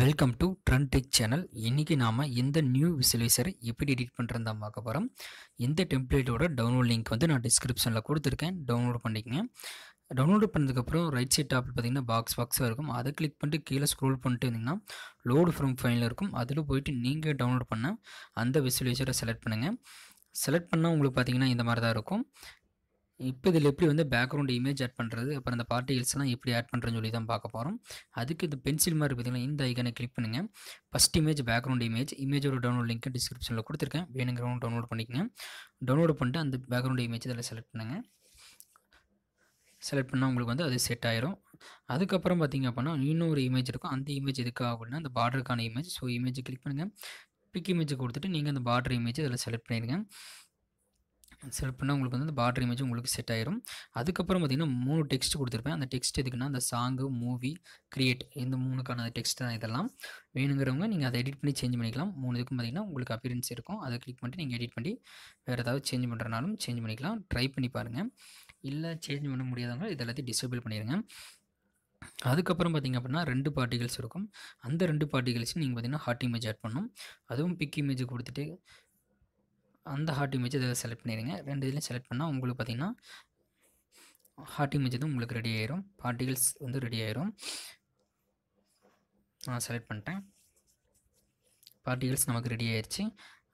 Welcome to Trend Tech channel இன்றைக்கி நாம் இந்த நியூ விசுவலைசரை எப்படி எடிட் பண்ணுறதா பார்க்க போகிறோம் இந்த டெம்ப்ளேட்டோட டவுன்லோட் லிங்க் வந்து நான் டிஸ்கிரிப்ஷனில் கொடுத்துருக்கேன். டவுன்லோட் பண்ணிக்கங்க. டவுன்லோட் பண்ணதுக்கப்புறம் ரைட் சைட் டாப்பில் பார்த்தீங்கன்னா பாக்ஸ் பாக்ஸாக இருக்கும். அதை கிளிக் பண்ணிட்டு கீழே ஸ்க்ரோல் பண்ணிட்டு இருந்தீங்கன்னா லோடு ஃப்ரம் ஃபைலில் இருக்கும். அதில் போயிட்டு நீங்கள் டவுன்லோட் பண்ண அந்த விசுவலைசரை செலக்ட் பண்ணுங்கள் செலக்ட் பண்ணால் உங்களுக்கு பார்த்தீங்கன்னா இந்த மாதிரி தான் இருக்கும். இப்போ இதில் எப்படி வந்து பேக்ரவுண்ட் இமேஜ் ஆட் பண்ணுறது அப்புறம் அந்த பார்ட்டிகல்ஸ்லாம் எப்படி ஆட் பண்ணுறேன்னு சொல்லி தான் பார்க்க போகிறோம் அதுக்கு இந்த பென்சில் மாதிரி பார்த்தீங்கன்னா இந்த ஐக்கனை கிளிக் பண்ணுங்கள் ஃபஸ்ட் இமேஜ் பேக்ரவுண்ட் இமேஜ் இமேஜோட டவுன்லோட் லிங்க் டிஸ்கிரிப்ஷனில் கொடுத்துருக்கேன். வேணுங்கிறவங்க டவுன்லோட் பண்ணிக்கங்க. டவுன்லோட் பண்ணிட்டு அந்த பேக்ரவுண்ட் இமேஜ் இதில் செலக்ட் பண்ணுங்கள் செலக்ட் பண்ணால் உங்களுக்கு வந்து அது செட் ஆயிரும். அதுக்கப்புறம் பார்த்தீங்க அப்படின்னா இன்னொரு இமேஜ் இருக்கும். அந்த இமேஜ் எதுக்காக அப்படின்னா அந்த பார்டருக்கான இமேஜ் ஸோ இமேஜ் கிளிக் பண்ணுங்கள் பிக் இமேஜ் கொடுத்துட்டு நீங்கள் அந்த பார்டர் இமேஜ் இதில் செலக்ட் பண்ணிடுங்க. செலக்ட் பண்ணால் உங்களுக்கு வந்து அந்த பார்டர் இமேஜ் உங்களுக்கு செட் ஆயிரும். அதுக்கப்புறம் பார்த்திங்கன்னா மூணு டெக்ஸ்ட் கொடுத்துருப்பேன். அந்த டெக்ஸ்ட் எதுக்குன்னா அந்த சாங்கு மூவி கிரியேட் இந்த மூணுக்கான டெக்ஸ்ட் தான் இதெல்லாம். வேணுங்கிறவங்க நீங்கள் அதை எடிட் பண்ணி சேஞ்ச் பண்ணிக்கலாம். மூணு இதுக்கும் பார்த்தீங்கன்னா உங்களுக்கு அப்பியரன்ஸ் இருக்கும். அதை கிளிக் பண்ணிட்டு நீங்கள் எடிட் பண்ணி வேறு ஏதாவது சேஞ்ச் பண்ணுறனாலும் சேஞ்ச் பண்ணிக்கலாம். ட்ரை பண்ணி பாருங்கள் இல்லை சேஞ்ச் பண்ண முடியாதவங்க இது எல்லாத்தையும் டிசேபிள் பண்ணிடுங்க. அதுக்கப்புறம் பார்த்திங்க அப்படின்னா ரெண்டு பார்ட்டிகல்ஸ் இருக்கும். அந்த ரெண்டு பார்ட்டிகல்ஸையும் நீங்கள் பார்த்தீங்கன்னா ஹாட் இமேஜ் ஆட் பண்ணணும். அதுவும் பிக் இமேஜ் கொடுத்துட்டு அந்த ஹார்ட் இமேஜ் இதை செலக்ட் பண்ணிடுங்க. ரெண்டு இதிலையும் செலக்ட் பண்ணால் உங்களுக்கு பார்த்திங்கன்னா ஹார்ட் இமேஜ் வந்து உங்களுக்கு ரெடி ஆயிரும். பார்ட்டிகல்ஸ் வந்து ரெடி ஆயிரும். நான் செலக்ட் பண்ணிட்டேன். பார்ட்டிகல்ஸ் நமக்கு ரெடி ஆயிடுச்சு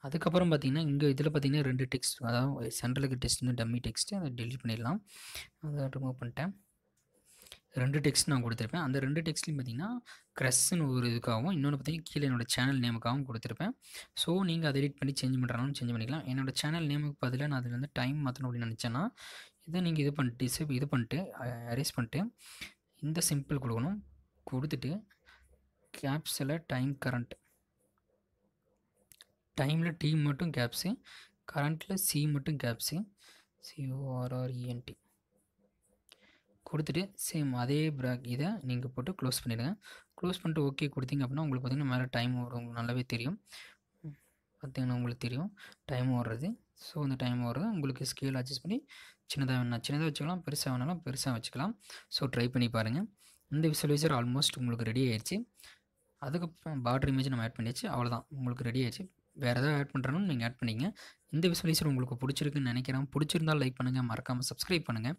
அதுக்கப்புறம் பார்த்திங்கன்னா இங்கே இதில் பார்த்திங்கன்னா ரெண்டு டெக்ஸ்ட் அதாவது சென்ட்ரலுக்கு டெக்ஸ்ட் வந்து டம்மி டெக்ஸ்ட்டு அதை டெலிட் பண்ணிடலாம். அதை ரிமூவ் பண்ணிட்டேன். ரெண்டு டெக்ஸ்ட் நான் கொடுத்துருப்பேன். அந்த ரெண்டு டெக்ஸ்ட்லையும் பார்த்தீங்கன்னா க்ரெஸ்ன்னு ஒரு இதுக்காகவும் இன்னொன்று பார்த்தீங்கன்னா கீழே என்னோடய சேனல் நேமுக்காகவும் கொடுத்துருப்பேன். ஸோ நீங்கள் அதை எடிட் பண்ணி சேஞ்ச் பண்ணுறாலும் சேஞ்ச் பண்ணிக்கலாம். என்னோடய சேனல் நேமுக்கு பதிலாக நான் அதில் வந்து டைம் மாற்றணும் அப்படின்னு நினச்சேன்னா இதை நீங்கள் இது பண்ணிட்டு டிசேப் இது பண்ணிட்டு அரேஸ் பண்ணிட்டு இந்த சிம்பிள் கொடுக்கணும். கொடுத்துட்டு கேப்ஸில் டைம் கரண்ட் டைமில் டி மட்டும் கேப்ஸு கரண்ட்டில் சி மட்டும் கேப்ஸு சிஓஆர்ஆர்இஎன்டி கொடுத்துட்டு சேம் அதே ப்ராக் இதை நீங்கள் போட்டு க்ளோஸ் பண்ணிவிடுங்க க்ளோஸ் பண்ணிட்டு ஓகே கொடுத்தீங்க அப்படின்னா உங்களுக்கு பார்த்திங்கன்னா மேலே டைம் வரும் உங்களுக்கு நல்லாவே தெரியும். பார்த்திங்கன்னா உங்களுக்கு தெரியும். டைம் ஓடுறது. ஸோ அந்த டைம் ஓடுறது. உங்களுக்கு ஸ்கேல் அட்ஜஸ்ட் பண்ணி சின்னதாக வேணால் சின்னதாக வச்சுக்கலாம். பெருசாக வேணாலும் பெருசாக வச்சுக்கலாம். ஸோ ட்ரை பண்ணி பாருங்கள் இந்த விசுவலைசர் ஆல்மோஸ்ட் உங்களுக்கு ரெடி ஆயிடுச்சு. அதுக்கப்புறம் பார்டர் இமேஜ் நம்ம ஆட் பண்ணியாச்சு. அவ்வளோதான் உங்களுக்கு ரெடி ஆயிடுச்சு. வேறு ஏதாவது ஆட் பண்ணுறனும் நீங்கள் ஆட் பண்ணிங்க. இந்த விசுவலைசர் உங்களுக்கு பிடிச்சிருக்குன்னு நினைக்கிறேன். பிடிச்சிருந்தால் லைக் பண்ணுங்கள் மறக்காமல் சப்ஸ்கிரைப் பண்ணுங்கள்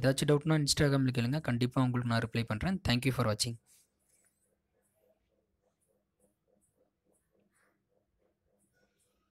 ஏதாச்சும் டவுட்னா இன்ஸ்டாகிராமில் கேளுங்க. கண்டிப்பாக உங்களுக்கு நான் ரிப்ளை பண்ணுறேன் தேங்க்யூ ஃபார் வாட்சிங்